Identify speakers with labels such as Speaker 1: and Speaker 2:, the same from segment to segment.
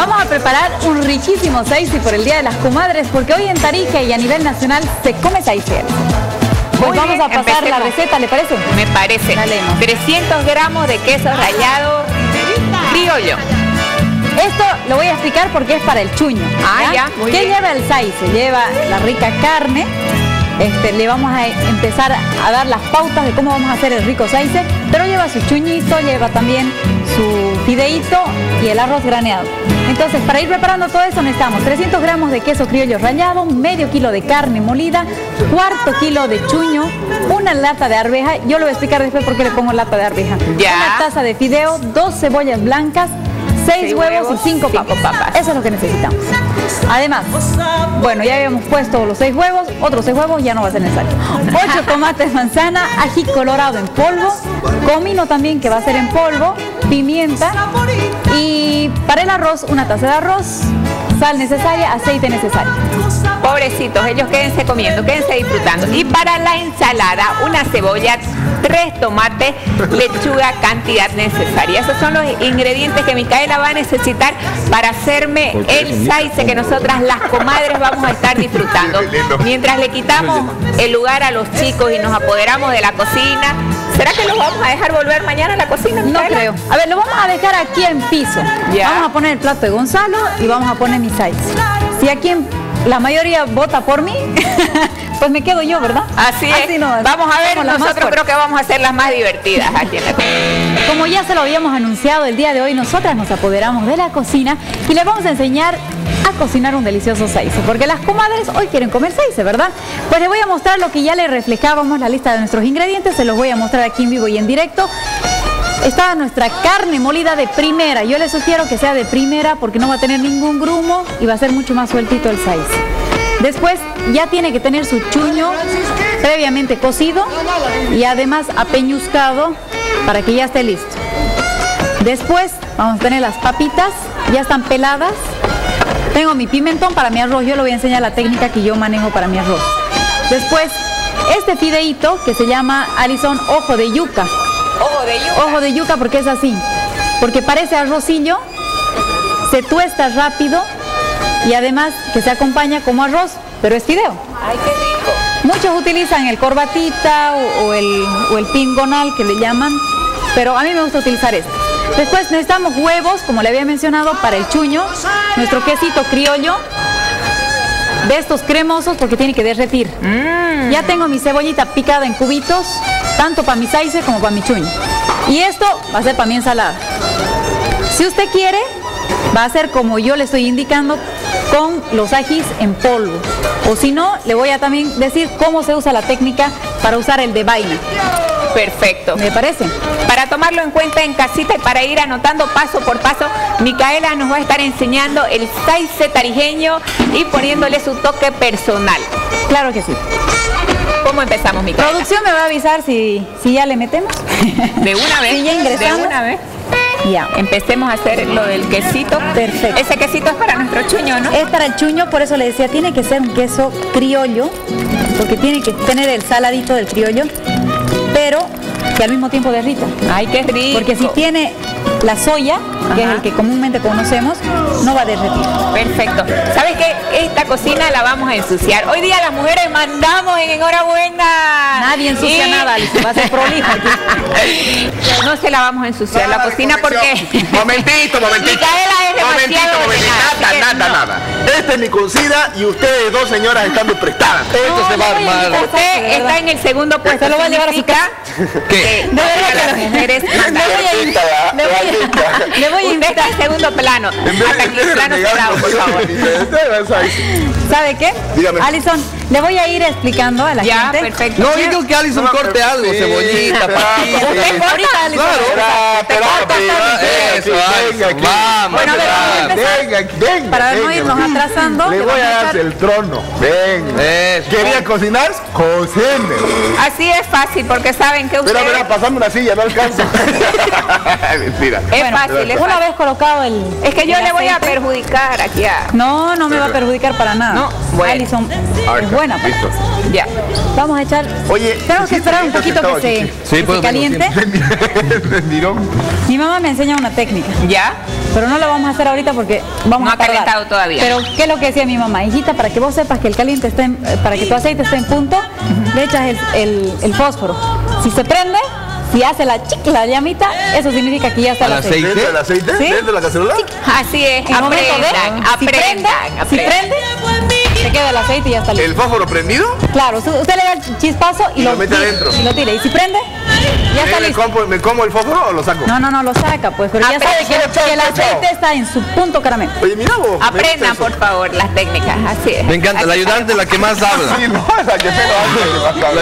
Speaker 1: Vamos a preparar un riquísimo saice por el Día de las Comadres, porque hoy en Tarija y a nivel nacional se come saice. Pues vamos a pasar la receta, ¿le parece?
Speaker 2: Me parece. 300 gramos de queso rallado criollo.
Speaker 1: Esto lo voy a explicar porque es para el chuño.
Speaker 2: Ah, ya, muy
Speaker 1: ¿Qué
Speaker 2: bien.
Speaker 1: lleva el saice? Lleva la rica carne. Este, le vamos a empezar a dar las pautas de cómo vamos a hacer el rico saice, pero lleva su chuñito, lleva también su fideíto y el arroz graneado. Entonces, para ir preparando todo eso necesitamos 300 gramos de queso criollo rallado, medio kilo de carne molida, cuarto kilo de chuño, una lata de arveja, yo lo voy a explicar después por qué le pongo lata de arveja,
Speaker 2: Ya.
Speaker 1: una taza de fideo, dos cebollas blancas, seis huevos, y cinco
Speaker 2: cinco
Speaker 1: papas.
Speaker 2: papas.
Speaker 1: Eso es lo que necesitamos. Además, bueno, ya habíamos puesto los seis huevos, otros seis huevos ya no va a ser necesario. Ocho tomates manzana, ají colorado en polvo, comino también que va a ser en polvo, pimienta y para el arroz una taza de arroz, sal necesaria, aceite necesario.
Speaker 2: Pobrecitos, ellos quédense comiendo, quédense disfrutando. Y para la ensalada, una cebolla, tres tomates, lechuga, cantidad necesaria. Esos son los ingredientes que Micaela va a necesitar para hacerme el saice que nosotras las comadres vamos a estar disfrutando. Mientras le quitamos el lugar a los chicos y nos apoderamos de la cocina, ¿será que los vamos a dejar volver mañana a la cocina?
Speaker 1: No creo. A ver, lo vamos a dejar aquí en piso.
Speaker 2: Ya.
Speaker 1: Vamos a poner el plato de Gonzalo y vamos a poner mi saice. Si aquí en- la mayoría vota por mí, pues me quedo yo, ¿verdad?
Speaker 2: Así es.
Speaker 1: no,
Speaker 2: vamos a ver, nosotros creo que vamos a ser las más divertidas aquí en la cocina.
Speaker 1: Como ya se lo habíamos anunciado el día de hoy, nosotras nos apoderamos de la cocina y les vamos a enseñar a cocinar un delicioso saice, porque las comadres hoy quieren comer saice, ¿verdad? Pues les voy a mostrar lo que ya les reflejábamos, la lista de nuestros ingredientes, se los voy a mostrar aquí en vivo y en directo. Está nuestra carne molida de primera. Yo les sugiero que sea de primera porque no va a tener ningún grumo y va a ser mucho más sueltito el saice. Después ya tiene que tener su chuño previamente cocido y además apeñuzcado para que ya esté listo. Después vamos a tener las papitas, ya están peladas. Tengo mi pimentón para mi arroz, yo le voy a enseñar la técnica que yo manejo para mi arroz. Después, este fideíto que se llama Alison Ojo de Yuca.
Speaker 2: Ojo de yuca.
Speaker 1: Ojo de yuca porque es así. Porque parece arrocillo, se tuesta rápido y además que se acompaña como arroz, pero es fideo.
Speaker 2: Ay, qué rico.
Speaker 1: Muchos utilizan el corbatita o, o el, o el pingonal que le llaman, pero a mí me gusta utilizar este. Después necesitamos huevos, como le había mencionado, para el chuño, nuestro quesito criollo, de estos cremosos porque tiene que derretir.
Speaker 2: Mm.
Speaker 1: Ya tengo mi cebollita picada en cubitos, tanto para mi saice como para mi chuño. Y esto va a ser para mi ensalada. Si usted quiere, va a ser como yo le estoy indicando con los ajís en polvo. O si no, le voy a también decir cómo se usa la técnica para usar el de vaina.
Speaker 2: Perfecto.
Speaker 1: ¿Me parece?
Speaker 2: Para tomarlo en cuenta en casita y para ir anotando paso por paso, Micaela nos va a estar enseñando el saice tarijeño y poniéndole su toque personal.
Speaker 1: Claro que sí.
Speaker 2: ¿Cómo empezamos, Micaela?
Speaker 1: Producción me va a avisar si, si ya le metemos.
Speaker 2: De una vez.
Speaker 1: Sí, ya ingresamos.
Speaker 2: De una vez.
Speaker 1: Ya.
Speaker 2: Empecemos a hacer lo del quesito.
Speaker 1: Perfecto.
Speaker 2: Ese quesito es para nuestro chuño, ¿no?
Speaker 1: Es para el chuño, por eso le decía, tiene que ser un queso criollo, porque tiene que tener el saladito del criollo, pero que al mismo tiempo derrita.
Speaker 2: Ay, qué rico.
Speaker 1: Porque si tiene la soya, que es el que comúnmente conocemos, no va a derretir.
Speaker 2: Perfecto. ¿Sabes qué? Esta cocina la vamos a ensuciar. Hoy día las mujeres mandamos en enhorabuena.
Speaker 1: Nadie ensucia
Speaker 2: Y-
Speaker 1: nada, va a ser prolijo aquí.
Speaker 2: no se la vamos a ensuciar la cocina porque
Speaker 3: Momentito, momentito.
Speaker 2: Micaela es demasiado
Speaker 3: Momentito, momentito. Nada, nada,
Speaker 2: no.
Speaker 3: nada. Esta es mi cocina y ustedes dos señoras están prestadas. Esto
Speaker 1: No,
Speaker 3: se va a armar.
Speaker 2: usted está en el segundo puesto.
Speaker 1: Se lo va a llevar a su
Speaker 2: Significa
Speaker 3: ¿Qué?
Speaker 2: las mujeres.
Speaker 1: Le voy a voy a, le voy a invitar.
Speaker 2: en segundo plano.
Speaker 3: En vez
Speaker 2: Hasta aquí,
Speaker 3: de
Speaker 2: plano por favor.
Speaker 1: ¿Sabe qué?
Speaker 3: Dígame.
Speaker 1: Alison, le voy a ir explicando a la
Speaker 2: Ya,
Speaker 1: gente.
Speaker 2: perfecto.
Speaker 4: No, yo creo que Alison
Speaker 3: No,
Speaker 4: corte algo,
Speaker 3: sí,
Speaker 4: cebollita, papita.
Speaker 1: Usted ahorita, Alison.
Speaker 4: Claro.
Speaker 3: Pero,
Speaker 4: Eso, Alison, vamos.
Speaker 1: Bueno, a ver, vamos a empezar.
Speaker 3: Venga, venga.
Speaker 1: Para no
Speaker 3: venga.
Speaker 1: irnos atrasando,
Speaker 3: Le voy a dar el trono. Venga.
Speaker 4: Eso.
Speaker 3: ¿Quería cocinar? Cocine.
Speaker 2: Así es fácil, porque saben que
Speaker 3: Pero,
Speaker 2: ustedes...
Speaker 3: mira, pasame una silla, no alcanza. Mentira.
Speaker 2: Es
Speaker 1: Bueno,
Speaker 2: fácil, es
Speaker 1: una vez colocado el.
Speaker 2: Es que yo le voy a perjudicar aquí a...
Speaker 1: No, no me va a perjudicar para nada.
Speaker 2: No, bueno.
Speaker 1: Alison
Speaker 3: Ahí
Speaker 1: es
Speaker 3: está,
Speaker 1: buena para
Speaker 3: listo.
Speaker 2: Ya.
Speaker 1: Vamos a echar.
Speaker 3: Oye,
Speaker 1: tenemos que esperar un poquito que se.
Speaker 4: Sí,
Speaker 1: que
Speaker 4: pues,
Speaker 1: se caliente. Mi mamá me enseña una técnica,
Speaker 2: Ya.
Speaker 1: pero no la vamos a hacer ahorita porque vamos
Speaker 2: No
Speaker 1: a
Speaker 2: ha
Speaker 1: tardar.
Speaker 2: calentado todavía.
Speaker 1: Pero ¿qué es lo que decía mi mamá? Hijita, para que vos sepas que el caliente está en- eh, para que tu aceite esté en punto, le echas el, el- el fósforo. Si se prende, si hace la chica, la llamita, eso significa que ya está el
Speaker 4: ¿Al
Speaker 1: aceite.
Speaker 4: aceite?
Speaker 3: ¿Dentro del aceite?
Speaker 1: ¿Sí?
Speaker 3: ¿Dentro de la cacerola?
Speaker 2: Así es.
Speaker 1: De,
Speaker 2: Aprendan,
Speaker 1: si prende,
Speaker 2: aprendan,
Speaker 1: si
Speaker 2: aprendan.
Speaker 1: prende, se queda el aceite y ya está listo.
Speaker 3: ¿El fósforo prendido?
Speaker 1: Claro, usted le da el chispazo y,
Speaker 3: Y lo mete
Speaker 1: tira,
Speaker 3: adentro.
Speaker 1: Y lo tira. Y si prende, ya está
Speaker 3: ¿Me,
Speaker 1: listo.
Speaker 3: como, ¿Me como el fósforo o lo saco?
Speaker 1: No, no, no, lo saca, pues, pero ya
Speaker 2: Aprende,
Speaker 1: sabe que,
Speaker 3: chao,
Speaker 1: que el aceite está en su punto caramelo.
Speaker 3: Oye, mira vos.
Speaker 2: Aprendan, por favor, las técnicas. Así es.
Speaker 4: Me encanta, la ayudante es la que más habla.
Speaker 3: Sí, no, la que.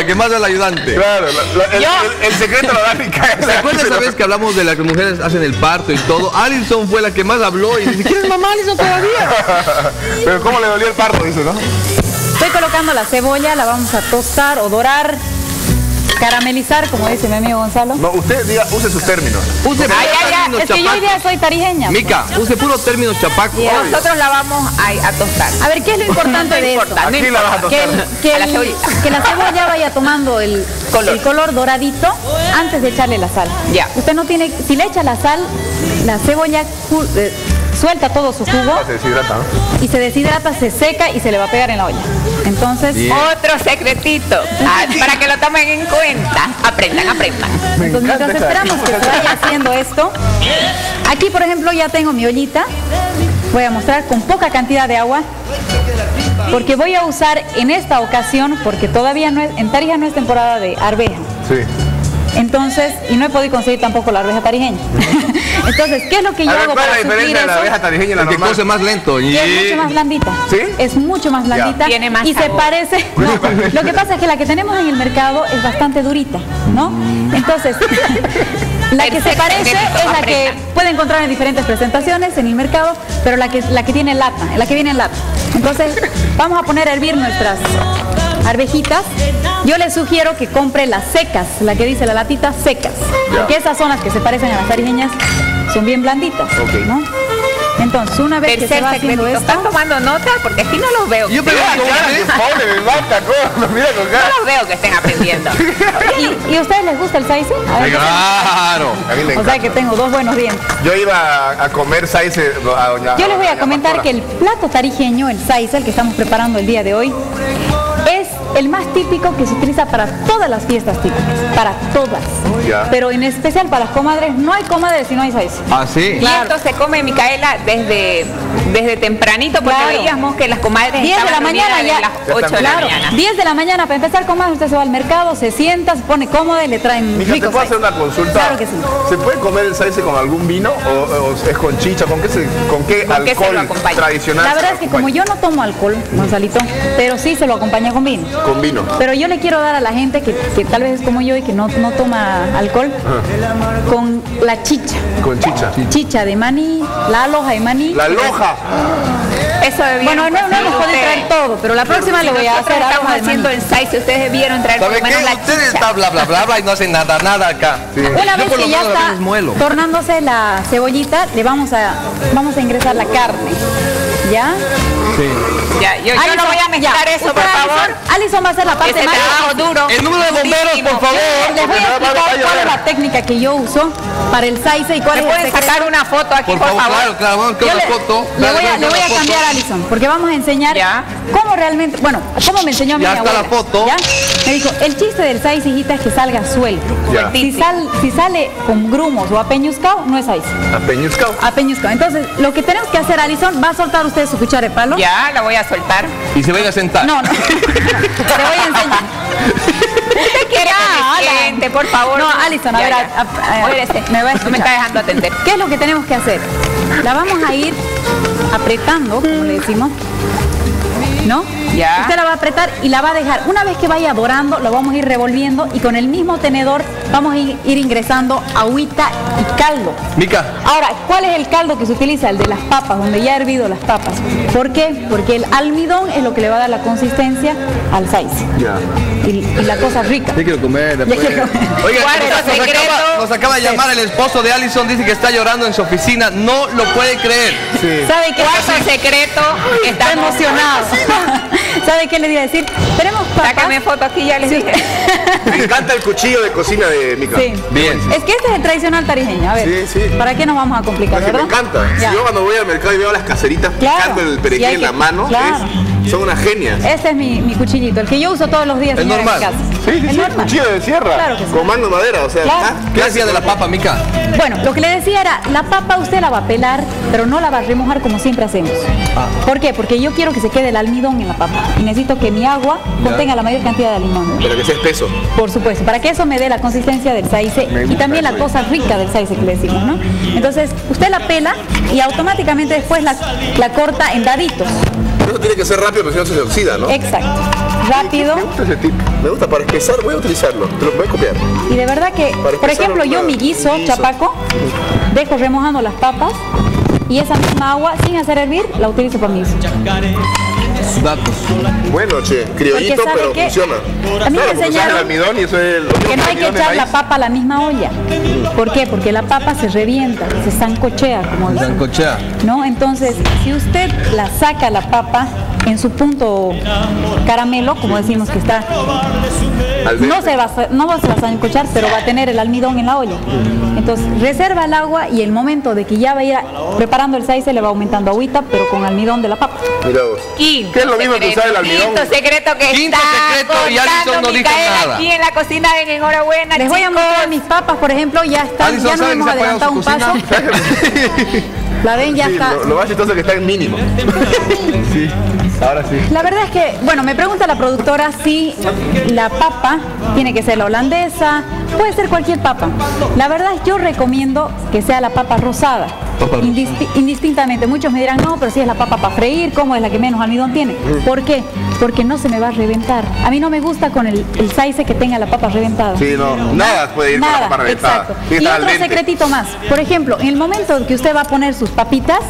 Speaker 4: La más es la ayudante.
Speaker 3: Claro, la- la- el,
Speaker 2: Yo-
Speaker 3: el- el secreto lo da Micaela.
Speaker 4: ¿Se acuerdan esa vez que hablamos de las que mujeres hacen el parto y todo? Alison fue la que más habló y dice, ¿quieres mamá Alison todavía?
Speaker 3: Pero cómo le dolió el parto, dice, ¿no?
Speaker 1: Estoy colocando la cebolla, la vamos a tostar o dorar, caramelizar, como dice mi amigo Gonzalo.
Speaker 3: No, usted diga, use sus términos.
Speaker 4: Use
Speaker 2: Ay, ay, ay,
Speaker 4: términos
Speaker 1: Es que yo hoy día soy tarijeña.
Speaker 4: Mica, use puros términos chapacos.
Speaker 2: Nosotros la vamos a, a tostar.
Speaker 1: A ver, ¿qué es lo importante
Speaker 2: No
Speaker 1: de esto?
Speaker 2: importa, no
Speaker 3: Aquí la vas a
Speaker 2: importa.
Speaker 1: Que,
Speaker 2: A la
Speaker 1: que la cebolla vaya tomando el
Speaker 2: Color.
Speaker 1: el color doradito antes de echarle la sal.
Speaker 2: Ya.
Speaker 1: Usted no tiene, si le echa la sal, la cebolla eh, suelta todo su jugo
Speaker 3: Se deshidrata, ¿no?
Speaker 1: y se deshidrata, se seca y se le va a pegar en la olla. Entonces,
Speaker 4: Bien.
Speaker 2: Otro secretito. ah, para que lo tomen en cuenta. Aprendan, aprendan.
Speaker 1: entonces mientras esperamos que se vaya haciendo esto, aquí por ejemplo ya tengo mi ollita. Voy a mostrar con poca cantidad de agua. Porque voy a usar en esta ocasión, porque todavía no es, en Tarija no es temporada de arveja.
Speaker 3: Sí.
Speaker 1: Entonces, y no he podido conseguir tampoco la arveja tarijeña. Entonces, ¿qué es lo que yo
Speaker 3: A
Speaker 1: hago
Speaker 3: ¿cuál es
Speaker 1: para suplir
Speaker 3: la
Speaker 1: eso?
Speaker 3: abeja tarijeña y la
Speaker 4: que
Speaker 3: normal?
Speaker 4: cose más lento. Y...
Speaker 1: Que es mucho más blandita.
Speaker 3: ¿Sí?
Speaker 1: Es mucho más blandita.
Speaker 2: Tiene más
Speaker 1: y se parece. No, lo que pasa es que la que tenemos en el mercado es bastante durita, ¿no? Entonces, la que se parece es la que puede encontrar en diferentes presentaciones en el mercado, pero la que la que tiene lata, la que viene en lata. Entonces, vamos a poner a hervir nuestras arvejitas. Yo les sugiero que compre las secas, la que dice la latita secas,
Speaker 3: Ya.
Speaker 1: porque esas son las que se parecen a las tarijeñas, son bien blanditas,
Speaker 3: Ok.
Speaker 1: ¿no? Entonces, una vez que se va haciendo esto,
Speaker 2: ¿Están tomando nota? Porque aquí no los veo.
Speaker 4: Yo
Speaker 3: cara, que
Speaker 4: ¿usted?
Speaker 3: pobre, me mata, ¿cómo? Mira con
Speaker 2: No los veo que estén aprendiendo.
Speaker 1: ¿Y, y a ustedes les gusta el saice?
Speaker 4: Claro.
Speaker 3: A mí me
Speaker 1: o sea
Speaker 3: encanta.
Speaker 1: que tengo dos buenos dientes.
Speaker 3: Yo iba a comer saice a doña
Speaker 1: Yo les voy a comentar
Speaker 3: Pastora.
Speaker 1: que el plato tarijeño, el saice, el que estamos preparando el día de hoy, es el más típico que se utiliza para todas las fiestas típicas, para todas.
Speaker 3: Ya.
Speaker 1: Pero en especial para las comadres, no hay comadres si no hay saice.
Speaker 4: ¿Ah, sí?
Speaker 2: Y esto se come, Micaela, desde, desde tempranito, porque
Speaker 1: Claro.
Speaker 2: veíamos que las comadres
Speaker 1: 10 de la mañana ya.
Speaker 2: las 8 de la
Speaker 1: Claro,
Speaker 2: mañana.
Speaker 1: 10 de la mañana para empezar con más, usted se va al mercado, se sienta, se pone cómoda y le traen
Speaker 3: Mija, ¿te
Speaker 1: rico
Speaker 3: puedo hacer una consulta?
Speaker 1: Claro que sí.
Speaker 3: ¿Se puede comer el saice con algún vino o, o es con chicha? ¿Con qué, se, con qué
Speaker 2: ¿Con qué se
Speaker 3: alcohol tradicional?
Speaker 1: La verdad es que como yo no tomo alcohol, Gonzalito, pero sí se lo acompaña con vino.
Speaker 3: Con vino.
Speaker 1: Pero yo le quiero dar a la gente que, que tal vez es como yo y que no, no toma alcohol, con la chicha.
Speaker 3: Con chicha.
Speaker 1: Chicha de maní, la aloja de maní.
Speaker 3: La loja.
Speaker 2: Eso
Speaker 1: Bueno, no, no podido
Speaker 2: ustedes.
Speaker 1: traer todo, pero la próxima le voy a hacer
Speaker 2: estamos
Speaker 1: aloja
Speaker 2: haciendo el size, ustedes debieron traer
Speaker 4: ¿Sabe qué?
Speaker 2: la
Speaker 4: Ustedes
Speaker 2: chicha.
Speaker 4: están bla bla bla bla y no hacen nada, nada acá.
Speaker 1: Una vez que ya está tornándose la cebollita, le vamos a, vamos a ingresar la carne. ¿Ya?
Speaker 2: Ya, yo, yo no voy a mezclar
Speaker 1: ya.
Speaker 2: eso, por favor.
Speaker 1: Alison, va a hacer la parte más
Speaker 2: trabajo duro.
Speaker 4: El número de bomberos, por favor.
Speaker 1: Les voy a
Speaker 3: a
Speaker 1: explicar cuál es la técnica que yo uso para el saice y cuál
Speaker 2: ¿Me
Speaker 1: es el
Speaker 2: pueden sacar una foto aquí,
Speaker 4: Por
Speaker 2: por,
Speaker 4: favor,
Speaker 2: favor?
Speaker 4: claro, claro, a
Speaker 1: Yo
Speaker 4: una
Speaker 1: le,
Speaker 4: foto.
Speaker 1: le voy a, le voy a cambiar a Alison, porque vamos a enseñar
Speaker 2: Ya.
Speaker 1: cómo realmente, bueno, cómo me enseñó mi
Speaker 4: Ya está
Speaker 1: abuela.
Speaker 4: la foto.
Speaker 1: ¿ya? Me dijo, el chiste del saice, hijita, es que salga suelto. Si, sal- si sale con grumos o apeñuscado, no es saice.
Speaker 3: Apeñuscado.
Speaker 1: Apeñuscado. Entonces, lo que tenemos que hacer, Alison, va a soltar usted su cuchara de palo.
Speaker 2: Ya, la voy a soltar.
Speaker 4: Y se venga a sentar.
Speaker 1: No, no. Le voy a enseñar.
Speaker 2: Usted quiere siente, por favor.
Speaker 1: No, Alison, a ver,
Speaker 2: ya.
Speaker 1: a- a- a-
Speaker 2: Muérese.
Speaker 1: me va a
Speaker 2: No me está dejando atender.
Speaker 1: ¿Qué es lo que tenemos que hacer? La vamos a ir apretando, como le decimos. ¿No?
Speaker 2: Ya.
Speaker 1: Usted la va a apretar y la va a dejar. Una vez que vaya dorando, lo vamos a ir revolviendo y con el mismo tenedor vamos a ir, ir ingresando agüita y caldo.
Speaker 4: Mica,
Speaker 1: Ahora, ¿cuál es el caldo que se utiliza? El de las papas, donde ya ha hervido las papas. ¿Por qué? Porque el almidón es lo que le va a dar la consistencia al.
Speaker 3: Ya.
Speaker 1: Y, y la cosa rica.
Speaker 4: quiero comer después.
Speaker 1: quiero comer.
Speaker 4: Oiga,
Speaker 2: ¿Cuál es
Speaker 4: nos,
Speaker 2: el
Speaker 4: acaba, nos acaba de llamar el esposo de Allison, dice que está llorando en su oficina, no lo puede creer.
Speaker 3: Sí.
Speaker 1: ¿Sabe qué?
Speaker 2: ¿Cuánto secreto
Speaker 1: Está emocionado. ¿Sabe qué le iba a decir? Tenemos papas.
Speaker 2: Sácame foto aquí, ya les dije.
Speaker 3: Me encanta el cuchillo de cocina de Mica.
Speaker 1: Sí.
Speaker 4: Bien.
Speaker 1: Es que este es el tradicional tarijeño. A ver,
Speaker 3: Sí, sí.
Speaker 1: ¿para qué nos vamos a complicar,
Speaker 3: Es que me
Speaker 1: verdad?
Speaker 3: encanta.
Speaker 1: Ya.
Speaker 3: Si yo cuando voy al mercado y veo a las caseritas
Speaker 1: Claro.
Speaker 3: picando el perejil en
Speaker 1: que-
Speaker 3: la mano,
Speaker 1: claro.
Speaker 3: es- son unas genias.
Speaker 1: Este es mi, mi cuchillito, el que yo uso todos los días,
Speaker 4: Es
Speaker 1: señora, en mi
Speaker 4: normal.
Speaker 1: casa.
Speaker 3: Sí, sí,
Speaker 1: Es
Speaker 3: sí,
Speaker 1: normal.
Speaker 3: cuchillo de sierra.
Speaker 1: Claro que sí.
Speaker 3: Con mano de madera, o sea,
Speaker 1: Claro.
Speaker 3: ah,
Speaker 4: ¿Qué hacía de la papa, Mica?
Speaker 1: Bueno, lo que le decía era, la papa usted la va a pelar, pero no la va a remojar como siempre hacemos.
Speaker 4: Ah.
Speaker 1: ¿Por qué? Porque yo quiero que se quede el almidón en la papa y necesito que mi agua contenga la mayor cantidad de almidón.
Speaker 3: Pero que sea espeso.
Speaker 1: Por supuesto, para que eso me dé la consistencia del saice y también la cosa rica del saice que le decimos, ¿no? Entonces, usted la pela y automáticamente después la, la corta en daditos.
Speaker 3: Eso tiene que ser rápido, porque si no se oxida, ¿no?
Speaker 1: Exacto. Rápido.
Speaker 3: Me gusta ese tip. Me gusta para espesar, voy a utilizarlo. Te lo voy a copiar.
Speaker 1: Y de verdad que,
Speaker 3: Para
Speaker 1: por
Speaker 3: empezar,
Speaker 1: ejemplo, yo mi guiso,
Speaker 3: guiso.
Speaker 1: chapaco, dejo remojando las papas y esa misma agua, sin hacer hervir, la utilizo para mi guiso.
Speaker 4: Datos.
Speaker 3: Bueno, che, criollito,
Speaker 1: Porque ¿sabe
Speaker 3: pero funciona.
Speaker 1: A mí
Speaker 3: Claro,
Speaker 1: enseñaron
Speaker 3: el almidón y eso es el
Speaker 1: Que no hay que echar la papa a la misma olla. ¿Por qué? Porque la papa se revienta, se sancochea, como dicen.
Speaker 4: Sancochea.
Speaker 1: ¿no? Entonces, si usted la saca la papa en su punto caramelo, como decimos que está, no se va no se va a sancochar, pero va a tener el almidón en la olla. Entonces, reserva el agua y el momento de que ya va a ir a- preparando el saice le va aumentando agüita, pero con almidón de la papa.
Speaker 3: Mira vos.
Speaker 2: Quinto
Speaker 3: ¿Qué es lo mismo que usar el almidón?
Speaker 2: Quinto secreto que
Speaker 4: Quinto
Speaker 2: está
Speaker 4: secreto y Alison
Speaker 2: contando
Speaker 4: no dijo
Speaker 2: Micaela
Speaker 4: nada.
Speaker 2: aquí en la cocina de Enhorabuena,
Speaker 1: Les voy a mostrar mis papas, por ejemplo, ya están,
Speaker 4: Alison,
Speaker 1: ya nos
Speaker 4: ¿sabe que
Speaker 1: hemos
Speaker 4: se
Speaker 1: adelantado un paso. La ven, ya
Speaker 3: Sí,
Speaker 1: está.
Speaker 3: lo, lo más chistoso es que está en mínimo. sí, ahora sí.
Speaker 1: La verdad es que, bueno, me pregunta la productora si la papa tiene que ser la holandesa, puede ser cualquier papa. La verdad es yo recomiendo que sea la papa rosada.
Speaker 4: Papa
Speaker 1: indistintamente, muchos me dirán, no, pero si es la papa para freír, ¿cómo es la que menos almidón tiene? ¿Por qué? Porque no se me va a reventar. A mí no me gusta con el, el saice que tenga la papa reventada.
Speaker 3: Sí, no, nada puede ir con la
Speaker 1: Nada,
Speaker 3: papa reventada.
Speaker 1: exacto.
Speaker 3: Que
Speaker 1: Y otro secretito más. Por ejemplo, en el momento que usted va a poner sus papitas,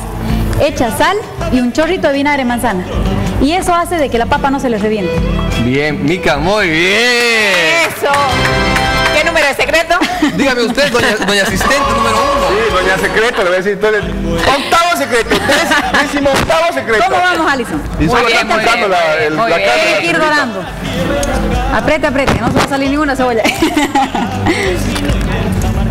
Speaker 1: echa sal y un chorrito de vinagre de manzana. Y eso hace de que la papa no se le reviente.
Speaker 4: Bien, Mica, muy bien.
Speaker 2: Eso. ¿Qué número de secreto?
Speaker 4: Dígame usted, doña, doña asistente número uno.
Speaker 3: Sí, doña secreto, le voy a decir todo el octavo secreto, décimo octavo secreto.
Speaker 1: ¿Cómo vamos, Alison?
Speaker 3: Y solo
Speaker 2: bien,
Speaker 3: está
Speaker 2: muy bien,
Speaker 3: la,
Speaker 2: muy
Speaker 3: el, la
Speaker 2: muy
Speaker 3: carne
Speaker 1: Hay que ir dorando. Apriete, apriete, no se va a salir ninguna cebolla.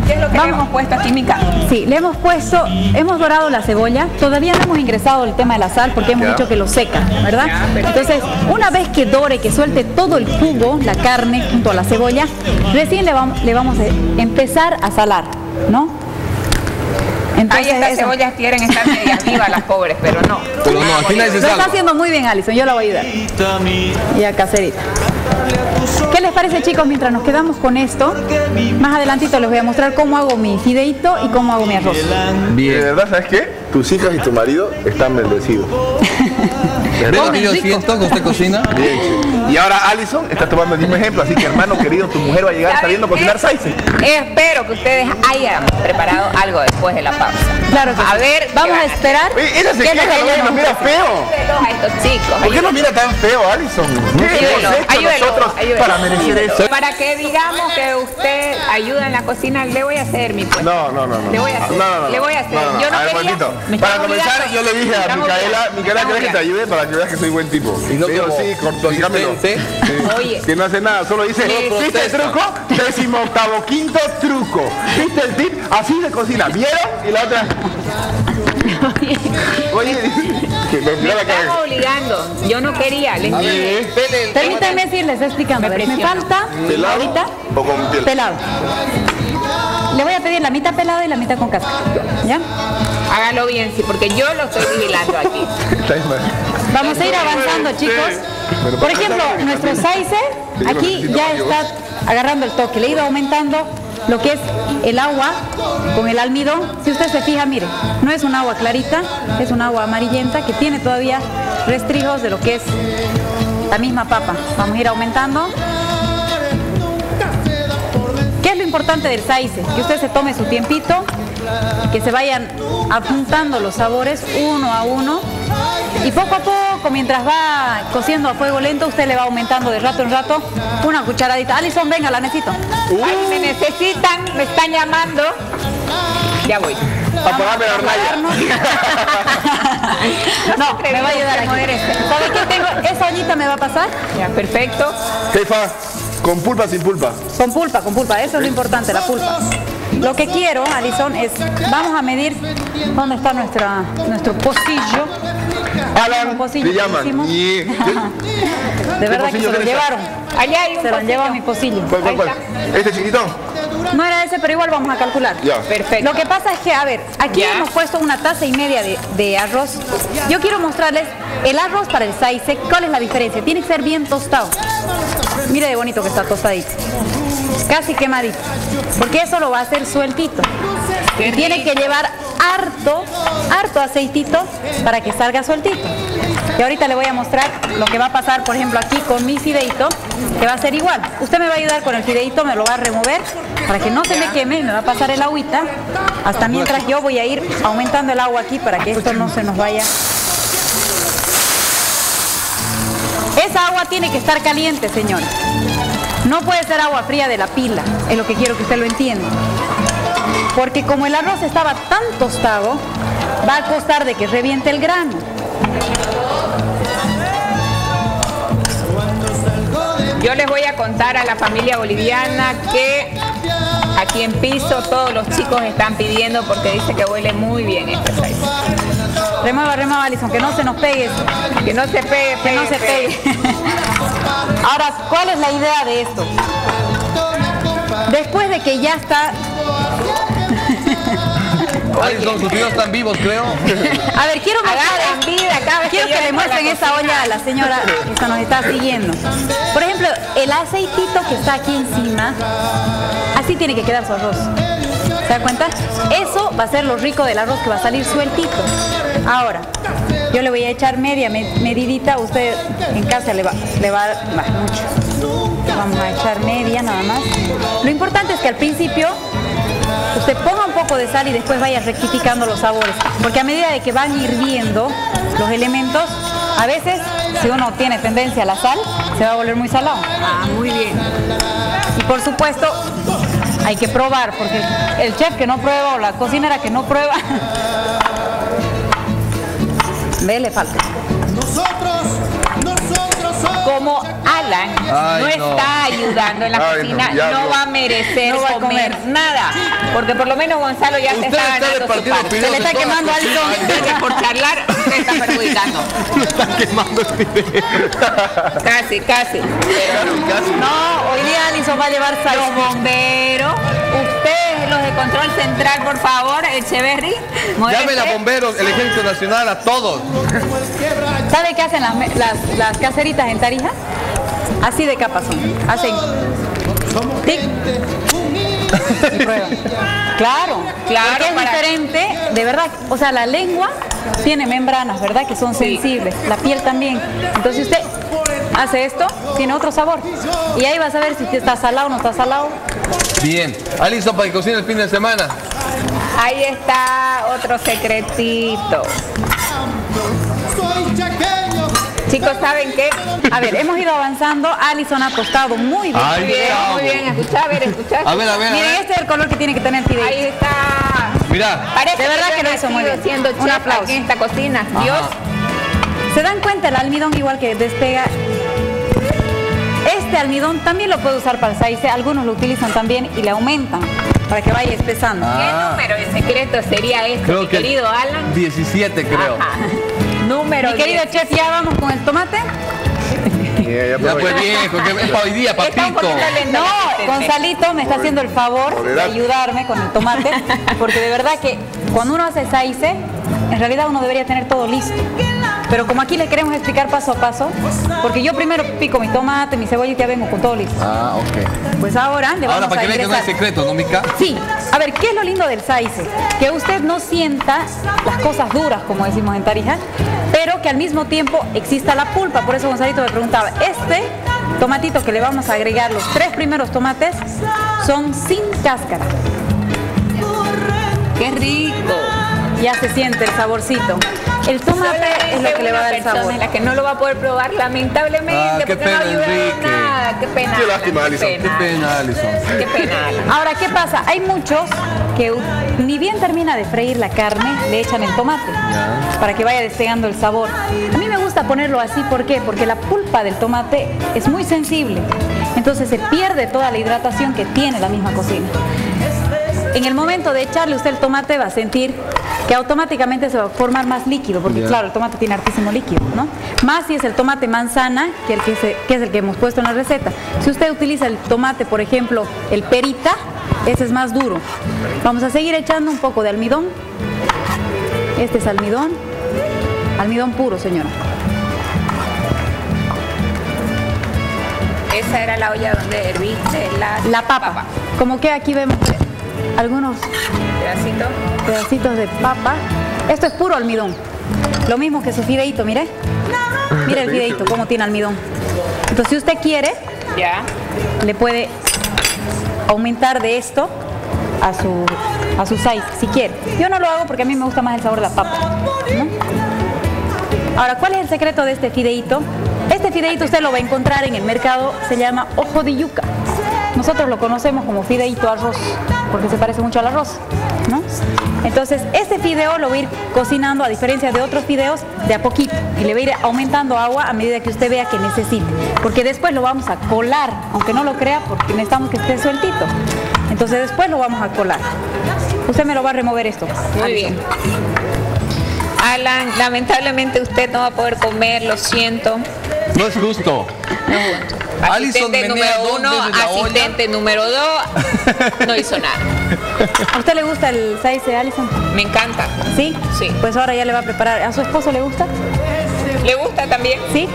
Speaker 2: ¿Qué es lo que le
Speaker 1: Vamos.
Speaker 2: hemos puesto aquí, Mica?
Speaker 1: Sí, le hemos puesto, hemos dorado la cebolla, todavía no hemos ingresado el tema de la sal porque hemos
Speaker 3: Ya.
Speaker 1: dicho que lo seca, ¿verdad?
Speaker 2: Ya.
Speaker 1: Entonces, una vez que dore, que suelte todo el jugo, la carne junto a la cebolla, recién le vamos, le vamos a empezar a salar, ¿no?
Speaker 2: Ahí estas
Speaker 1: eso.
Speaker 2: cebollas quieren estar medias vivas las pobres, pero no.
Speaker 4: Pero no, aquí se
Speaker 1: Lo está haciendo muy bien, Alison, yo la voy a ayudar. Y a caserita. ¿Qué les parece, chicos? Mientras nos quedamos con esto, más adelantito les voy a mostrar cómo hago mi fideito y cómo hago mi arroz.
Speaker 3: De
Speaker 4: Bien.
Speaker 3: verdad, ¿sabes qué? Tus hijas y tu marido están bendecidos.
Speaker 4: ¿Ves
Speaker 1: Comen
Speaker 4: que yo
Speaker 1: rico.
Speaker 4: siento que usted cocina?
Speaker 3: Bien. Y ahora Alison está tomando el mismo ejemplo, así que hermano querido, tu mujer va a llegar
Speaker 2: ¿Saben
Speaker 3: sabiendo
Speaker 2: qué?
Speaker 3: cocinar saice.
Speaker 2: Espero que ustedes hayan preparado algo después de la pausa.
Speaker 1: Claro que
Speaker 2: A
Speaker 1: sí.
Speaker 2: ver,
Speaker 1: Vamos
Speaker 2: ¿qué
Speaker 1: a esperar.
Speaker 3: Oye, ella se
Speaker 1: que
Speaker 3: queja,
Speaker 1: ella
Speaker 3: ¿no? nos mira feo.
Speaker 2: Ayúdenlos a estos chicos.
Speaker 3: ¿Por qué nos mira tan feo, Alison? ¿Qué
Speaker 2: Ayúdenlo,
Speaker 3: hemos hecho
Speaker 2: ayúdenlo,
Speaker 3: nosotros
Speaker 2: ayúdenlo.
Speaker 3: para merecer eso?
Speaker 2: Para que digamos que usted ayuda en la cocina, le voy a hacer mi puesto.
Speaker 3: No, no, no, no.
Speaker 2: Le voy a hacer.
Speaker 3: No, no, no.
Speaker 2: Le voy a hacer.
Speaker 3: No, no,
Speaker 2: Yo no
Speaker 3: a ver,
Speaker 2: quería. Me
Speaker 3: Para comenzar, yo le dije a Micaela. Micaela, ¿querés que te ayude para que veas que soy buen tipo?
Speaker 4: Y no
Speaker 3: Digo, sí,
Speaker 4: asistente.
Speaker 2: Oye.
Speaker 3: Que no hace nada, solo dice, ¿viste el truco? Décimo octavo, quinto truco. ¿Viste el tip? Así de cocina. ¿Vieron? Y la otra. Oye, que me
Speaker 2: Me están
Speaker 3: cara.
Speaker 2: obligando. Yo no quería. Les.
Speaker 1: Permítanme decirles, explicando.
Speaker 2: Me
Speaker 1: ver, Me falta
Speaker 3: ¿Pelado
Speaker 1: ahorita
Speaker 3: o con piel?
Speaker 1: pelado. Le voy a pedir la mitad pelada y la mitad con casca. ¿Ya?
Speaker 2: Hágalo bien, sí, porque yo lo estoy vigilando aquí.
Speaker 1: Vamos a ir avanzando, chicos. Por ejemplo, nuestro saice aquí ya está agarrando el toque. Le he ido aumentando lo que es el agua con el almidón. Si usted se fija, mire, no es un agua clarita, es un agua amarillenta que tiene todavía restrijos de lo que es la misma papa. Vamos a ir aumentando. ¿Qué es lo importante del saice? Que usted se tome su tiempito, que se vayan adjuntando los sabores uno a uno y poco a poco, mientras va cociendo a fuego lento, usted le va aumentando de rato en rato una cucharadita. Alison, venga, la necesito.
Speaker 2: Ay, me necesitan, me están llamando. Ya voy.
Speaker 3: Apagarme la hornalla.
Speaker 1: Apagarnos. No, me va a ayudar aquí.
Speaker 2: Modérese.
Speaker 1: ¿Sabe qué tengo? Esa ollita me va a pasar
Speaker 2: Ya, perfecto.
Speaker 3: Jefa, ¿con pulpa sin pulpa?
Speaker 1: con pulpa, con pulpa. Eso es lo importante, la pulpa. Lo que quiero, Alison, es vamos a medir dónde está nuestra, nuestro pocillo.
Speaker 3: Alan,
Speaker 1: pocillo
Speaker 3: llaman.
Speaker 1: De verdad que se lo llevaron.
Speaker 2: Allá hay un
Speaker 1: Se lo han
Speaker 2: pocillo.
Speaker 1: llevado a mi pocillo.
Speaker 3: ¿Cuál, cuál,
Speaker 2: Ahí
Speaker 3: cuál? ¿Este chiquito?
Speaker 1: No era ese, pero igual vamos a calcular.
Speaker 3: Ya.
Speaker 2: Perfecto.
Speaker 1: Lo que pasa es que, a ver, aquí
Speaker 2: Ya.
Speaker 1: hemos puesto una taza y media de, de arroz. Yo quiero mostrarles el arroz para el saice. ¿Cuál es la diferencia? Tiene que ser bien tostado. Mire de bonito que está tostadito. Casi quemadito. Porque eso lo va a hacer sueltito. Y tiene que llevar harto, harto aceitito para que salga sueltito. Y ahorita le voy a mostrar lo que va a pasar, por ejemplo, aquí con mi fideito, que va a ser igual. Usted me va a ayudar con el fideito, me lo va a remover para que no se me queme, me va a pasar el agüita, hasta mientras yo voy a ir aumentando el agua aquí para que esto no se nos vaya. Esa agua tiene que estar caliente, señora. No puede ser agua fría de la pila, es lo que quiero que usted lo entienda. Porque como el arroz estaba tan tostado, va a costar de que reviente el grano.
Speaker 2: Yo les voy a contar a la familia boliviana que aquí en piso todos los chicos están pidiendo porque dice que huele muy bien este saice.
Speaker 1: Remueva, remueva, Alison, que no se nos pegue
Speaker 2: Que no se pegue,
Speaker 1: que no se pegue. Ahora, ¿cuál es la idea de esto? Después de que ya está...
Speaker 4: Alison, sus videos están vivos, creo.
Speaker 1: A ver, quiero mostrar...
Speaker 2: vida
Speaker 1: Quiero
Speaker 2: que
Speaker 1: le muestren esa olla a la señora que se nos está siguiendo. Por ejemplo, el aceitito que está aquí encima, así tiene que quedar su arroz. ¿Se da cuenta? Eso va a ser lo rico del arroz que va a salir sueltito. Ahora, yo le voy a echar media me- medidita, usted en casa le va, le va a dar más, mucho. Vamos a echar media nada más. Lo importante es que al principio usted ponga un poco de sal y después vaya rectificando los sabores. Porque a medida de que van hirviendo los elementos, a veces, si uno tiene tendencia a la sal, se va a volver muy salado.
Speaker 2: Ah, muy bien.
Speaker 1: Y por supuesto, hay que probar, porque el chef que no prueba o la cocinera que no prueba, ve, le falta.
Speaker 2: Como Alan
Speaker 4: Ay,
Speaker 2: no,
Speaker 4: no.
Speaker 2: está ayudando en la
Speaker 3: Ay,
Speaker 2: cocina,
Speaker 3: no, ya
Speaker 2: no,
Speaker 3: no.
Speaker 2: va a merecer
Speaker 1: No va a
Speaker 2: comer,
Speaker 1: comer.
Speaker 2: nada. Porque por lo menos Gonzalo ya se
Speaker 4: Usted
Speaker 2: está
Speaker 4: está
Speaker 2: ganando su parte.
Speaker 1: Se le está quemando algo.
Speaker 2: Por charlar se está perjudicando.
Speaker 4: Lo están quemando el video.
Speaker 2: Casi, casi.
Speaker 1: No, hoy día Alison va a llevar
Speaker 2: Los
Speaker 1: sal.
Speaker 2: bomberos, ustedes, los de control central, por favor, Echeverry.
Speaker 4: Llamen a bomberos, el Ejército Nacional, a todos.
Speaker 1: ¿Sabe qué hacen las, las, las caseritas en Tarija? Así de capas son. Hacen tic y prueban. Claro,
Speaker 2: Claro,
Speaker 1: porque es
Speaker 2: para-
Speaker 1: diferente, de verdad. O sea, la lengua tiene membranas, ¿verdad? Que son sensibles. La piel también. Entonces usted hace esto, tiene otro sabor. Y ahí vas a ver si está salado o no está salado.
Speaker 4: Bien. Alison, para que cocine el fin de semana.
Speaker 2: Ahí está otro secretito. Chicos, ¿saben qué?
Speaker 1: A ver, hemos ido avanzando. Alison ha tostado muy bien.
Speaker 4: Ay,
Speaker 2: Muy bien,
Speaker 4: bravo.
Speaker 2: muy bien. Escuchá, a ver, escuchá.
Speaker 4: A ver, a ver, a
Speaker 1: Miren,
Speaker 4: ver.
Speaker 1: este es el color que tiene que tener el fideo.
Speaker 2: Ahí está.
Speaker 4: Mira.
Speaker 2: Parece
Speaker 1: De verdad que lo hizo muy bien.
Speaker 2: siendo
Speaker 1: Un
Speaker 2: chef
Speaker 1: aplauso.
Speaker 2: aquí en esta cocina. Dios.
Speaker 1: ¿Se dan cuenta el almidón igual que despega? Este almidón también lo puede usar para el saice, algunos lo utilizan también y le aumentan para que vaya espesando.
Speaker 2: ¿Qué
Speaker 4: Ah.
Speaker 2: número de secreto sería este,
Speaker 4: Creo
Speaker 2: mi
Speaker 4: que
Speaker 2: querido Alan?
Speaker 4: 17, creo.
Speaker 2: Ajá. Número
Speaker 1: Mi querido
Speaker 2: 10.
Speaker 1: chef, ya vamos con el tomate.
Speaker 3: Ya,
Speaker 4: Ya pues viejo, que es para hoy día, papito.
Speaker 1: No. Gonzalito me está haciendo el favor de ayudarme con el tomate, porque de verdad que cuando uno hace saice, en realidad uno debería tener todo listo. Pero como aquí le queremos explicar paso a paso, porque yo primero pico mi tomate, mi cebolla y ya vengo con todo listo.
Speaker 4: Ah, ok.
Speaker 1: Pues ahora le vamos
Speaker 4: Ahora, para
Speaker 1: a
Speaker 4: que vean que no hay secreto, ¿no, Mica?
Speaker 1: Sí, a ver, ¿qué es lo lindo del saice? Que usted no sienta las cosas duras, como decimos en Tarija, pero que al mismo tiempo exista la pulpa. Por eso Gonzalito me preguntaba, este tomatito que le vamos a agregar, los tres primeros tomates, son sin cáscara.
Speaker 2: ¡Qué rico!
Speaker 1: Ya se siente el saborcito. El tomate es lo que le va a dar el
Speaker 2: persona
Speaker 1: sabor.
Speaker 2: es la que no lo va a poder probar lamentablemente
Speaker 4: Ah, qué
Speaker 2: porque no
Speaker 4: pena,
Speaker 2: ayuda
Speaker 4: Enrique.
Speaker 2: en nada. Qué pena.
Speaker 3: Qué lástima, Alison.
Speaker 4: Qué pena, Alison.
Speaker 2: Qué pena.
Speaker 1: Ahora, ¿qué pasa? Hay muchos que ni bien termina de freír la carne, le echan el tomate
Speaker 4: Ya.
Speaker 1: para que vaya despegando el sabor. A mí me gusta ponerlo así, ¿por qué? Porque la pulpa del tomate es muy sensible. Entonces se pierde toda la hidratación que tiene la misma cocina. En el momento de echarle usted el tomate va a sentir que automáticamente se va a formar más líquido, porque claro, el tomate tiene hartísimo líquido, ¿no? Más si es el tomate manzana, que, el que, se- que es el que hemos puesto en la receta. Si usted utiliza el tomate, por ejemplo, el perita, ese es más duro. Vamos a seguir echando un poco de almidón. Este es almidón. Almidón puro, señora.
Speaker 2: Esa era la olla donde herviste la,
Speaker 1: La papa. Como que aquí vemos algunos
Speaker 2: Pedacito.
Speaker 1: pedacitos de papa. Esto es puro almidón. Lo mismo que su fideito, mire. Mire el fideito, cómo tiene almidón. Entonces, si usted quiere,
Speaker 2: Ya.
Speaker 1: le puede aumentar de esto a su, a su size, si quiere. Yo no lo hago porque a mí me gusta más el sabor de la papa. ¿no? Ahora, ¿cuál es el secreto de este fideito? Este fideito usted lo va a encontrar en el mercado, se llama ojo de yuca. Nosotros lo conocemos como fideito arroz, porque se parece mucho al arroz, ¿no? Entonces, este fideo lo va a ir cocinando, a diferencia de otros fideos, de a poquito. Y le va a ir aumentando agua a medida que usted vea que necesite. Porque después lo vamos a colar, aunque no lo crea, porque necesitamos que esté sueltito. Entonces, después lo vamos a colar. Usted me lo va a remover esto.
Speaker 2: Muy bien. Alan, lamentablemente usted no va a poder comer, lo siento.
Speaker 4: No es justo. Alison
Speaker 2: Asistente número uno, asistente número dos, no hizo nada.
Speaker 1: ¿A usted le gusta el size, Alison?
Speaker 2: Me encanta.
Speaker 1: ¿Sí?
Speaker 2: Sí.
Speaker 1: Pues ahora ya le va a preparar. ¿A su esposo le gusta?
Speaker 2: ¿Le gusta también?
Speaker 1: ¿Sí?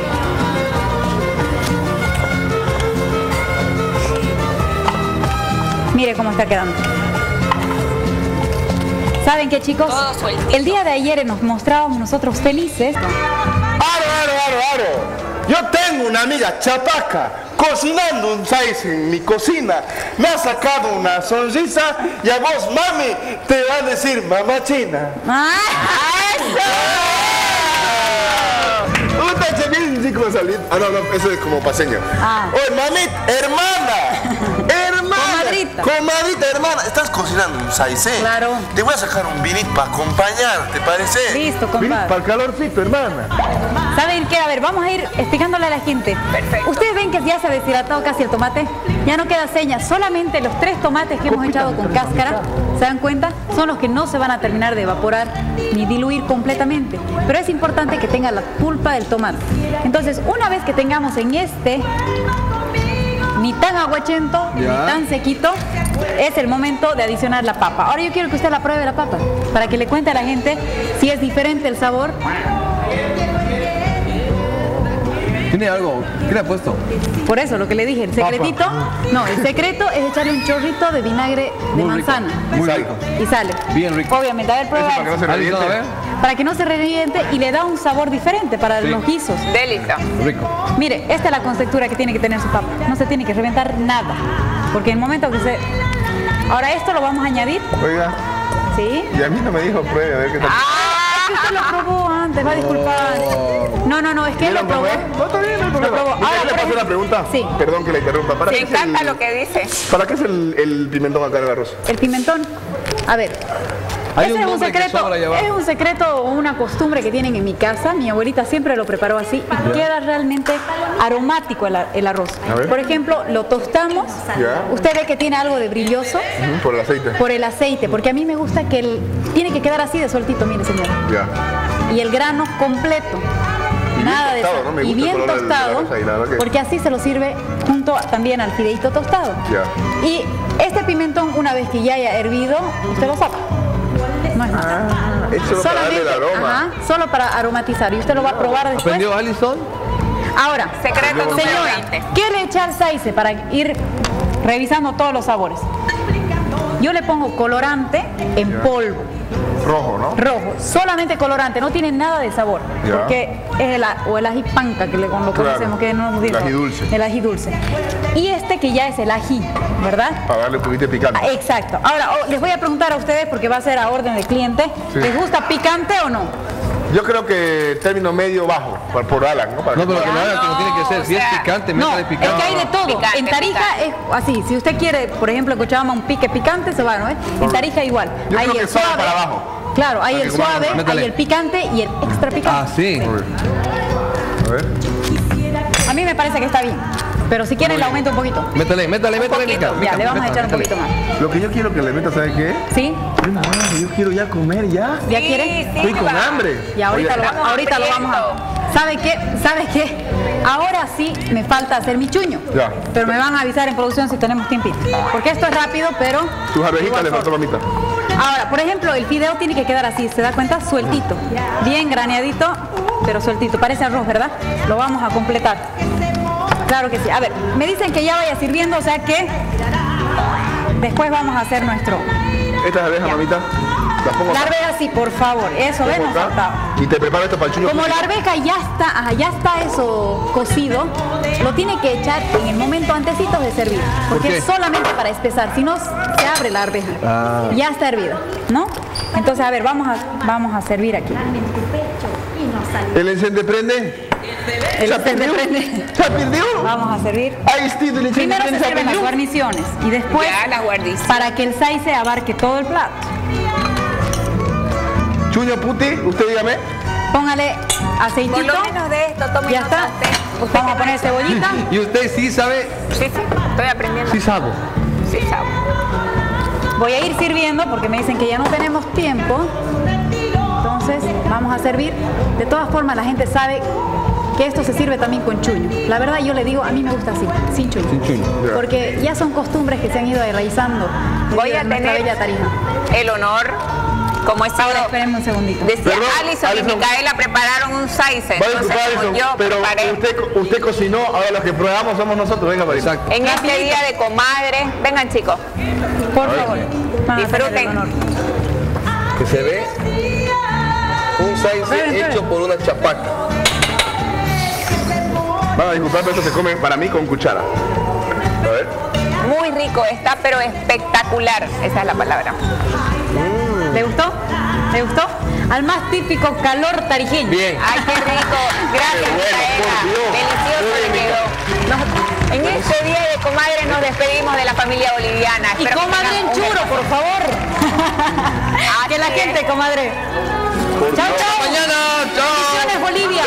Speaker 1: Mire cómo está quedando. ¿Saben qué, chicos?
Speaker 2: Todo.
Speaker 1: El día de ayer nos mostrábamos nosotros felices.
Speaker 3: Aro, aro, aro, aro. Yo tengo una amiga chapaca cocinando un sais en mi cocina. Me ha sacado una sonrisa y a vos, mami, te va a decir mamá china.
Speaker 1: ¡Ah!
Speaker 3: Salir. Ah, no, no, eso es como paseño.
Speaker 1: Ah.
Speaker 3: Oye, mami, hermana.
Speaker 1: Comadrita,
Speaker 3: hermana. Estás cocinando un saisé.
Speaker 1: Claro.
Speaker 3: Te voy a sacar un vinito para acompañar, ¿te parece?
Speaker 1: Listo, compadre.
Speaker 3: para el calorcito, hermana.
Speaker 1: ¿Saben qué? A ver, vamos a ir explicándole a la gente.
Speaker 2: Perfecto.
Speaker 1: Ustedes ven que ya se ha deshidratado casi el tomate. Ya no queda señas. Solamente los tres tomates que hemos echado con cáscara, ¿se dan cuenta? Son los que no se van a terminar de evaporar ni diluir completamente. Pero es importante que tenga la pulpa del tomate. Entonces, una vez que tengamos en este ni tan aguachento, ni tan sequito, es el momento de adicionar la papa. Ahora yo quiero que usted la pruebe la papa, para que le cuente a la gente si es diferente el sabor
Speaker 4: Tiene algo. ¿Qué le ha puesto?
Speaker 1: Por eso, lo que le dije, el secretito, no, el secreto es echarle un chorrito de vinagre de
Speaker 4: Muy rico,
Speaker 1: manzana
Speaker 4: Muy
Speaker 3: Sal.
Speaker 4: rico.
Speaker 1: y sale.
Speaker 4: Bien rico.
Speaker 1: Obviamente, a ver, prueba
Speaker 3: Eso para que no se
Speaker 4: Alison, a ver.
Speaker 1: para que no se reviente y le da un sabor diferente para
Speaker 4: Sí.
Speaker 1: los guisos.
Speaker 2: Delito.
Speaker 4: Rico.
Speaker 1: Mire, esta es la contextura que tiene que tener su papa. No se tiene que reventar nada, porque en el momento que se... Ahora esto lo vamos a añadir,
Speaker 3: Oiga,
Speaker 1: ¿sí?
Speaker 3: y a mí no me dijo pruebe, a ver qué tal.
Speaker 1: Usted lo probó antes, va a disculpar. No, no, no, es que él lo
Speaker 3: ¿Vieron
Speaker 1: probó.
Speaker 3: No, está bien, no hay
Speaker 1: Lo
Speaker 3: problema.
Speaker 1: probó.
Speaker 3: ¿Y
Speaker 1: Ahora,
Speaker 3: ¿Le una
Speaker 1: ejemplo-
Speaker 3: pregunta?
Speaker 1: Sí.
Speaker 3: Perdón que la interrumpa. ¿Para
Speaker 2: Me encanta
Speaker 3: el,
Speaker 2: lo que dice.
Speaker 3: ¿Para qué es el, el pimentón acá en el arroz?
Speaker 1: El pimentón. A ver.
Speaker 4: Hay
Speaker 1: ese
Speaker 4: un
Speaker 1: es un secreto, es un secreto o una costumbre que tienen en mi casa. Mi abuelita siempre lo preparó así y queda realmente aromático el, arroz. Por ejemplo, lo tostamos.
Speaker 3: Ya.
Speaker 1: Usted ve que tiene algo de brilloso
Speaker 3: Por el aceite.
Speaker 1: por el aceite, porque a mí me gusta que el, tiene que quedar así de sueltito, mire señora.
Speaker 3: Ya.
Speaker 1: Y el grano completo.
Speaker 3: Y
Speaker 1: Nada de
Speaker 3: tostado. ¿no?
Speaker 1: Y bien
Speaker 3: color del- del
Speaker 1: tostado,
Speaker 3: que-
Speaker 1: porque así se lo sirve junto también al fideito tostado.
Speaker 3: Ya.
Speaker 1: Y este pimentón, una vez que ya haya hervido, usted lo saca. Es
Speaker 3: solo para darle el aroma.
Speaker 1: ajá, solo para aromatizar. Y usted lo va a probar después.
Speaker 4: ¿Aprendió Alison?
Speaker 1: Ahora,
Speaker 2: Secreto número
Speaker 1: señora,
Speaker 2: 20.
Speaker 1: ¿qué le echar saice para ir revisando todos los sabores? Yo le pongo colorante en polvo.
Speaker 3: Rojo, ¿no?
Speaker 1: rojo, solamente colorante, no tiene nada de sabor,
Speaker 3: Ya.
Speaker 1: porque es el, a- o el ají panca que le, con- lo
Speaker 3: Claro,
Speaker 1: conocemos, que no
Speaker 3: el ají dulce.
Speaker 1: El ají dulce. Y este que ya es el ají, ¿verdad?
Speaker 3: Para darle un poquito de picante.
Speaker 1: Ah, Exacto. Ahora, oh, les voy a preguntar a ustedes, porque va a ser a orden del cliente,
Speaker 3: Sí.
Speaker 1: ¿les gusta picante o no?
Speaker 3: Yo creo que término medio bajo, por, por Alan, ¿no? Para
Speaker 4: No,
Speaker 3: que-
Speaker 4: pero que lo haga como
Speaker 2: no,
Speaker 4: tiene que ser. Si
Speaker 2: o
Speaker 4: es picante,
Speaker 1: No, es
Speaker 4: picante.
Speaker 1: que hay de todo.
Speaker 2: Picante,
Speaker 1: en Tarija
Speaker 2: picante.
Speaker 1: es así. Si usted quiere, por ejemplo, que echamos un pique picante, se va, ¿no? es? En Tarija igual.
Speaker 3: Yo
Speaker 1: hay
Speaker 3: creo que
Speaker 1: el
Speaker 3: suave. para abajo.
Speaker 1: Claro, hay
Speaker 3: Para
Speaker 1: el suave,
Speaker 4: métale.
Speaker 1: hay el picante y el extra picante.
Speaker 4: Ah, sí.
Speaker 3: A ver.
Speaker 1: A mí me parece que está bien. Pero si quieren, le aumento un poquito.
Speaker 4: Métale, métale, métale,
Speaker 2: poquito.
Speaker 4: Mica.
Speaker 1: Ya,
Speaker 4: Mica,
Speaker 1: le vamos a
Speaker 4: métale,
Speaker 1: echar un poquito más.
Speaker 3: Lo que yo quiero que le meta, ¿sabe qué?
Speaker 1: ¿Sí?
Speaker 3: Yo quiero ya comer ya.
Speaker 1: ¿Ya
Speaker 2: Sí,
Speaker 1: quiere?
Speaker 2: sí,
Speaker 3: Estoy con
Speaker 2: va.
Speaker 3: hambre.
Speaker 1: Y ahorita,
Speaker 3: Oye,
Speaker 1: lo, ahorita lo vamos a... ¿Sabe qué? ¿Sabe qué? Ahora sí me falta hacer mi chuño.
Speaker 3: Ya.
Speaker 1: Pero me van a avisar en producción si tenemos tiempito. Porque esto es rápido, pero...
Speaker 3: Tus arvejitas
Speaker 1: igual
Speaker 3: le faltó mamita.
Speaker 1: Ahora, por ejemplo, el fideo tiene que quedar así, ¿se da cuenta? Sueltito. Bien graneadito, pero sueltito. Parece arroz, ¿verdad? Lo vamos a completar. Claro que sí. A ver, me dicen que ya vaya sirviendo, o sea que después vamos a hacer nuestro...
Speaker 3: Estas arvejas,
Speaker 1: Ya.
Speaker 3: mamita, las pongo
Speaker 1: La
Speaker 3: acá.
Speaker 1: arveja sí, por favor. Eso, ven.
Speaker 3: Y te preparo esto para el chuño.
Speaker 1: Como la arveja ya está, ajá, ya está eso cocido, lo tiene que echar en el momento antesito de servir. Porque
Speaker 4: qué?
Speaker 1: es solamente para espesar, si no se abre la arveja.
Speaker 4: Ah.
Speaker 1: Ya está hervida, ¿no? Entonces, a ver, vamos a, vamos a servir aquí.
Speaker 3: ¿El encende prende?
Speaker 1: El
Speaker 3: ¿Se
Speaker 1: encende
Speaker 3: perdió?
Speaker 1: prende.
Speaker 3: ¿Se perdió?
Speaker 1: Vamos a servir.
Speaker 3: Ahí está, el encende
Speaker 1: Primero se sirven las guarniciones y después
Speaker 2: Ya guardiciones.
Speaker 1: para que el saice abarque todo el plato.
Speaker 3: Chuño puti, usted dígame.
Speaker 1: Póngale
Speaker 2: Por
Speaker 1: aceitito.
Speaker 2: lo menos de esto, tome
Speaker 1: Ya está.
Speaker 2: usted.
Speaker 1: Vamos a poner cebollita.
Speaker 4: Y usted sí sabe,
Speaker 2: Sí, sí, estoy aprendiendo.
Speaker 4: sí sabe.
Speaker 2: Sí, sabe.
Speaker 1: Voy a ir sirviendo porque me dicen que ya no tenemos tiempo. Entonces vamos a servir. De todas formas la gente sabe que esto se sirve también con chuño. La verdad yo le digo, a mí me gusta así, sin chuño.
Speaker 4: Sin chuño.
Speaker 1: Porque ya son costumbres que se han ido enraizando.
Speaker 2: Voy a tener el honor, como he sido,
Speaker 1: Ahora espérenme un segundito.
Speaker 2: decía
Speaker 3: Perdón,
Speaker 2: Alison, y. Micaela prepararon un Entonces, como
Speaker 3: Alison,
Speaker 2: yo
Speaker 3: pero
Speaker 2: preparé.
Speaker 3: usted, usted cocinó, ahora los que probamos somos nosotros. Venga, para
Speaker 4: Exacto.
Speaker 2: En este día de comadre, vengan chicos,
Speaker 1: Por favor.
Speaker 2: Disfruten.
Speaker 4: Que se ve un
Speaker 1: esperen.
Speaker 4: hecho por una chapaca.
Speaker 3: Van a disculpar, pero esto se come para mí con cuchara. A ver.
Speaker 2: muy rico, está pero espectacular, esa es la palabra.
Speaker 1: ¿Te gustó? ¿Te gustó? Al más típico calor tarijeño.
Speaker 4: Bien.
Speaker 2: Ay, qué rico. Gracias,
Speaker 3: qué
Speaker 2: Delicioso le quedó. En este día de comadre nos despedimos de la familia boliviana.
Speaker 1: Y
Speaker 2: Espero
Speaker 1: bien churo, por favor. que la gente, comadre.
Speaker 3: Chao,
Speaker 1: chao.
Speaker 3: Mañana,
Speaker 1: chao. Bolivia.